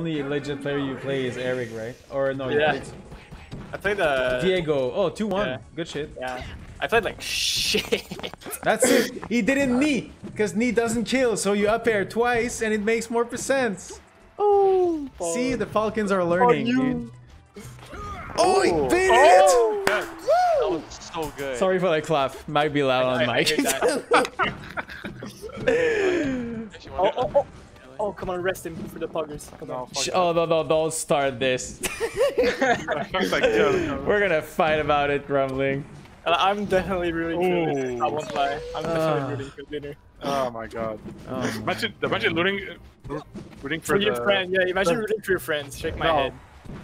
only legend player you play is Eric, right? Or no, you Yeah. played I played uh, Diego. Oh, 2-1. Yeah. Good shit. Yeah. I played like shit. That's it. He didn't knee, because knee doesn't kill, so you up air twice and it makes more sense. oh. See, the Falcons are learning, dude. Oh, he beat Oh. That was so good. Sorry for that clap. Might be loud on I- I mic. Oh, oh, oh. Oh, come on, rest him for the puggers. Come No, on. oh, no, no, don't start this. that. Fuck that girl. We're gonna fight about it, Grumbling. Uh, I'm definitely rooting for dinner. I won't lie. I'm definitely rooting for dinner. Oh my god. Oh, Imagine, imagine rooting, uh, rooting for, For your the, friend, yeah. Imagine the- rooting for your friends. Shake my No. head.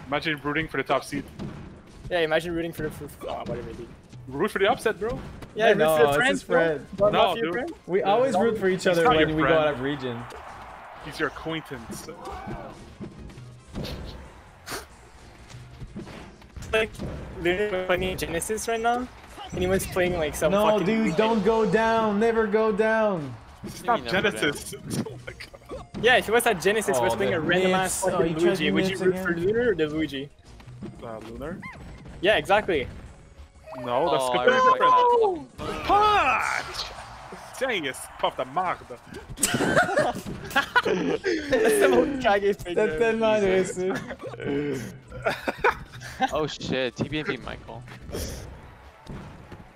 Imagine rooting for the top seed. Yeah, imagine rooting for the. For, oh, whatever, dude. Root for the upset, bro. Yeah, root no, for the it's friends, his friend. bro. No, Not for your dude. friend. We always root for each other when your we go out of region. He's your acquaintance. Like, literally playing Genesis right now, and he was playing like some. No, fucking dude, don't go down. Never go down. Stop Genesis. oh my god. Yeah, if he was at Genesis, he was Oh, playing a random myths. ass Oh, fucking you Luigi. Would you myths root for again? Lunar or the Luigi? Uh, Lunar? Yeah, exactly. No, that's Oh, completely different. that. Punch! Genius, puff the mark. That's the most Kage thing. That's ever. ten minus. Oh shit, TBNP Michael.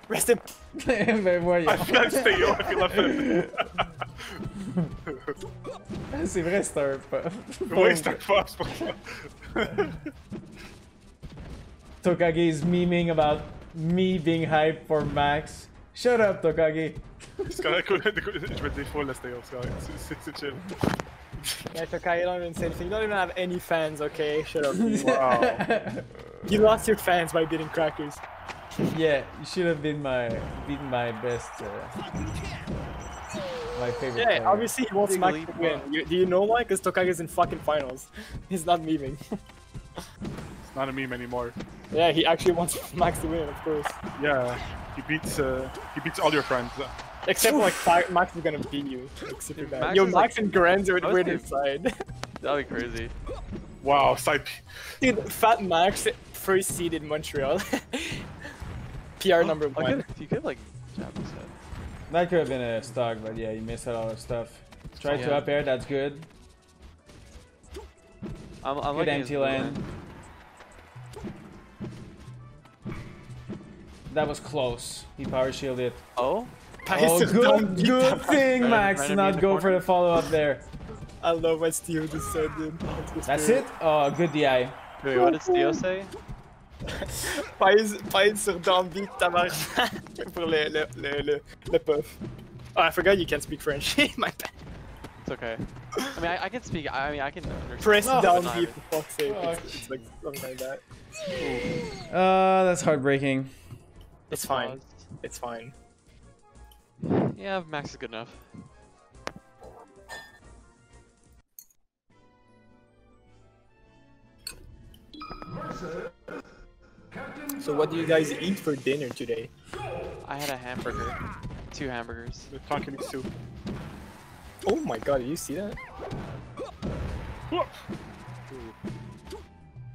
Rest him. ben I feel like stay yo, I feel like C'est vrai, c'est un peu. Waste our fucks. Tokage is memeing about me being hyped for Max. Shut up, Tokage. Ska jag kunna, je vais défaut là, stay Ska c'est- c'est c'est chill. Yeah, Tokai, you don't even say anything. You don't even have any fans, okay? Shut up. Wow. you lost your fans by beating crackers. yeah, you should have been my beaten my best, uh, my favorite. Yeah, player. obviously he wants Max to Jigglypuff. win. You, do you know why? Because Tokage's in fucking finals. He's not memeing. It's not a meme anymore. yeah, he actually wants Max to win, of course. Yeah, he beats uh, he beats all your friends. Except for like Fa- Max is gonna beat you. Like super bad. Max Yo, Max like- and Grenz are Most with of- his side. That'd be crazy. Wow, side Dude, FatMax first seed in Montreal. PR number one. could, you could like jab his head. That could have been a stock, but yeah, you missed a lot of stuff. Try to Yeah. up air, that's good. I'm, I'm Good liking empty land. That was close. He power shielded. Oh? Oh, Tyson, don't good, good thing, Max, right to not the go for the follow up there. I love what Steve just said, dude. That's it? Oh, good DI. Wait, what did Theo say? Pèse, pèse sur down beat, tabarnak, pour le, le, le, le, le puff. Oh, I forgot you can't speak French. My bad. It's okay. I mean, I, I can speak. I mean, I can understand. Press No. down Not beat, even- for fuck's sake. Fuck. It's, it's like something like that. Uh, that's heartbreaking. It's fine. Pause. It's fine. Yeah, Max is good enough. So what do you guys eat for dinner today? I had a hamburger. Two hamburgers. The pumpkin soup. Oh my god, did you see that?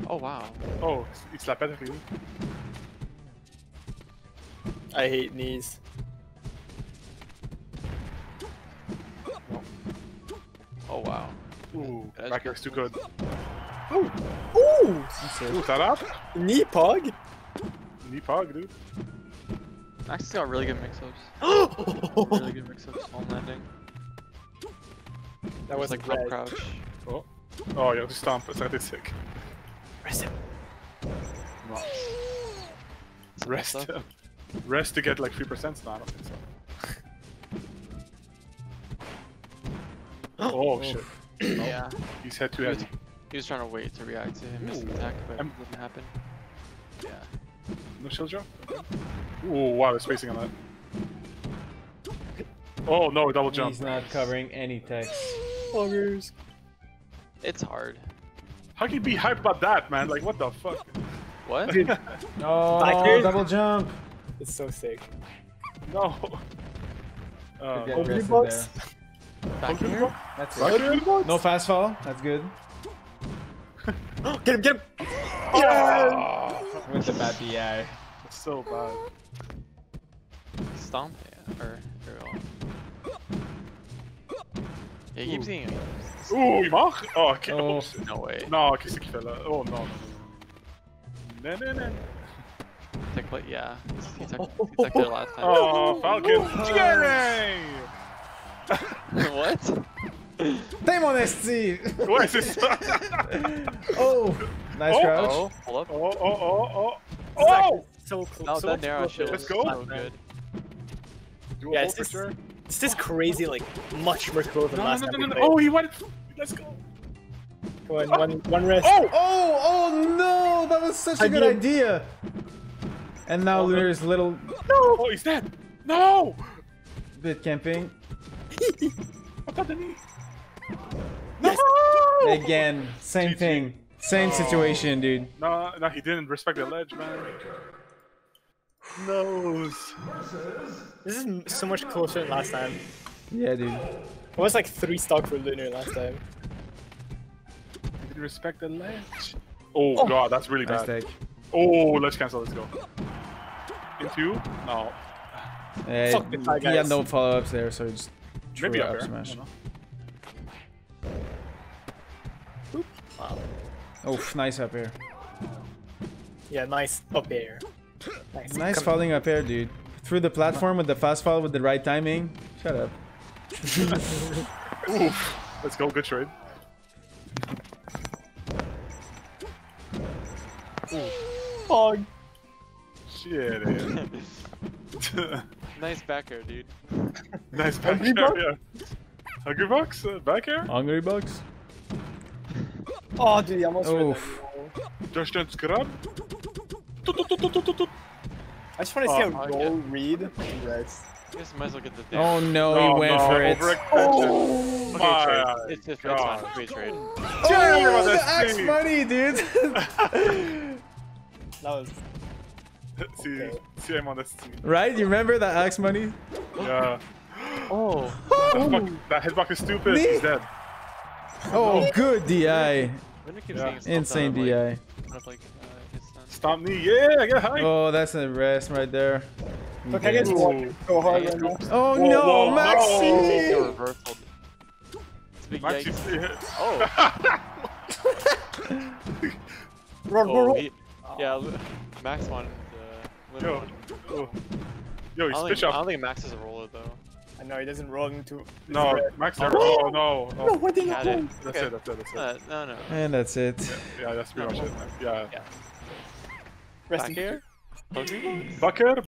Oh wow. Oh, it's la pâte really. I hate knees. Oh wow. Ooh, That's back air's too good. Oh, ooh! Ooh, that up? Knee pog? Knee pog, dude. Max has got really good mix-ups. really good mix-ups on landing. That was Just like like red. crouch. Oh. Oh, yeah, just stomp. It's like sick. Rest him. Rest. stuff. Rest to get like 3%? No, I don't think so. Oh, shit. Yeah. He's head too He was, he was trying to wait to react to him missing attack, but I'm- it didn't happen. Yeah. No shield drop? Okay. Ooh, wow, the spacing on that. Oh, no, double jump. He's not covering any text. Poggers. It's hard. How can you be hyped about that, man? Like, what the fuck? What? Oh, Back here. double jump. It's so sick. No. Uh, Good Over aggressive box? There. Back Hulk here? That's Rocket it. League? No fast fall. That's good. Get him, get him! Ah, With the bad DI. that's so bad. Stomp, yeah. Or, or Yeah, he keeps eating. Ouh, il marche Oh, ok. Oh. Oh. No way. Non, qu'est-ce qu'il fait là Oh non, non, non. Non, non, non. Tech play, yeah. He took, he took it last time. Oh, Falcon. Jenny what? T'es mon esti! Ouais, c'est ça. Oh! Nice Oh, crouch. Oh, pull up. Oh, oh, oh, oh. Oh! oh. oh! so close. No, so that narrow closer shield Let's go. so good. Do Yeah, it's for just- sure. It's just crazy, like much more close than No, last no, time no, no, no. Oh, he went. Let's go. Go on, one, one rest. Oh! Oh! Oh no! That was such a I good mean- idea! And now Oh, no. Lunar's little Oh, he's dead. No! bit camping. What the knee? Yes. No! Again, same GG. thing. Same Oh. situation, dude. No, no, he didn't respect the ledge, man. Nose. This is so much closer than last time. Yeah, dude. It was like three stock for Lunar last time. He didn't respect the ledge. Oh, oh, god, that's really Nice bad. take. Oh, ledge cancel. Let's go. Into? No. Yeah, Fuck the tie he had no follow-ups there, so he just Maybe up up smash. I don't know. Wow. Oh, nice up air. Yeah, nice up air. Nice. Nice falling up air, dude. Through the platform with the fast fall with the right timing. Shut up. Oof. Let's go. Good trade. Oh. Shit, yeah. Nice back air, dude. nice back Hungry air, Buck? yeah. Hungrybox? Uh, back air? Hungrybox? Oh, dude, he almost read Oof. that. Just don't scrub? I just want to see Oh, how I roll read. Congrats. You guys might as well get the thing. Oh no, Oh, he went no, for it. overextension. okay, My trade. It's just it's God. fine. Free trade. Oh, the that's axe me. money, dude. That was. See, Okay. see, I'm on this team. right? You remember that axe money? Yeah. Oh. That, fuck, that hitbox is stupid. Me? He's dead. Oh, good DI. When do keep Yeah. Insane DI. Like, kind like, uh, his son. Stop me. Yeah, get high. Oh, that's a rest right there. Okay, I guess so hard right now. Oh Whoa, no, whoa, The Maxi! reversal. It's a big Maxi yikes. free hit. Oh. Roll, roll, oh roll. he, yeah, Max wanted uh, Yo. Lunar. Oh. Yo, I he don't, think, I don't think Max is a roller though. I know he doesn't roll into. No, Max never. Oh, no. No, no. what did He he had roll? That's Okay. it, that's it, that's it. Uh, no, no. And that's it. Yeah, that's pretty much it. man. Yeah. Rest in Back air? Pokemon? Bucker,